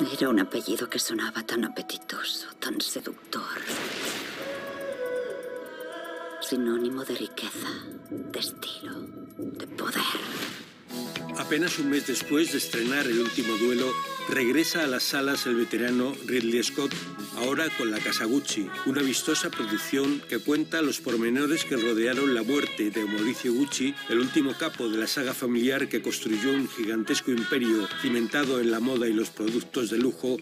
Era un apellido que sonaba tan apetitoso, tan seductor. Sinónimo de riqueza, de estilo, de poder. Apenas un mes después de estrenar el último duelo, regresa a las salas el veterano Ridley Scott, ahora con La Casa Gucci, una vistosa producción que cuenta los pormenores que rodearon la muerte de Mauricio Gucci, el último capo de la saga familiar que construyó un gigantesco imperio cimentado en la moda y los productos de lujo,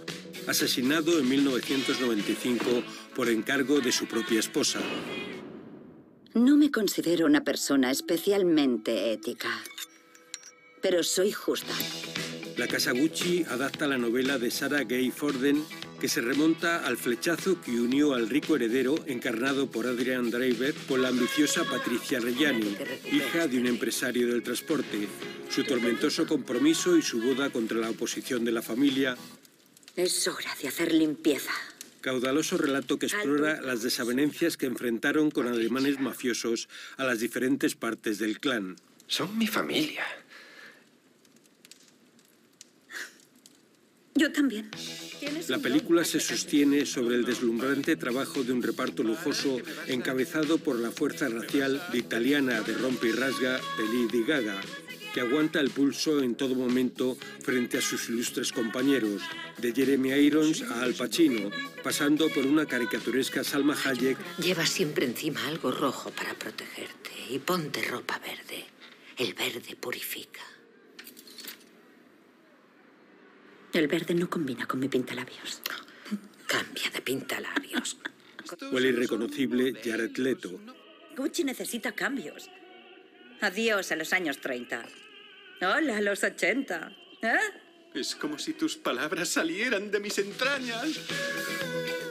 asesinado en 1995 por encargo de su propia esposa. No me considero una persona especialmente ética pero soy justa. La Casa Gucci adapta la novela de Sarah Gay Forden que se remonta al flechazo que unió al rico heredero, encarnado por Adrian Driver, con la ambiciosa Patricia Reggiani, hija de un empresario del transporte, su tormentoso compromiso y su boda contra la oposición de la familia. Es hora de hacer limpieza. Caudaloso relato que explora las desavenencias que enfrentaron con alemanes mafiosos a las diferentes partes del clan. Son mi familia. También. La película se sostiene sobre el deslumbrante trabajo de un reparto lujoso encabezado por la fuerza racial de italiana de rompe y rasga de Lady Gaga, que aguanta el pulso en todo momento frente a sus ilustres compañeros, de Jeremy Irons a Al Pacino, pasando por una caricaturesca Salma Hayek. Lleva siempre encima algo rojo para protegerte y ponte ropa verde. El verde purifica. El verde no combina con mi pintalabios. Cambia de pintalabios. o el irreconocible Jared Leto. Gucci necesita cambios. Adiós a los años 30. Hola a los 80. ¿Eh? Es como si tus palabras salieran de mis entrañas.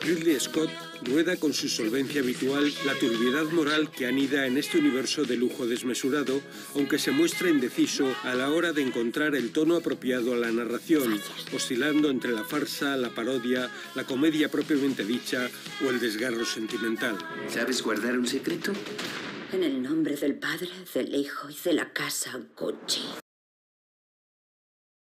Ridley Scott rueda con su solvencia habitual la turbiedad moral que anida en este universo de lujo desmesurado, aunque se muestra indeciso a la hora de encontrar el tono apropiado a la narración, oscilando entre la farsa, la parodia, la comedia propiamente dicha o el desgarro sentimental. ¿Sabes guardar un secreto? En el nombre del Padre, del Hijo y de la Casa Gucci.